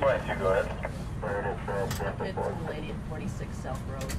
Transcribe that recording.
Right, you lady at 46 South Rose.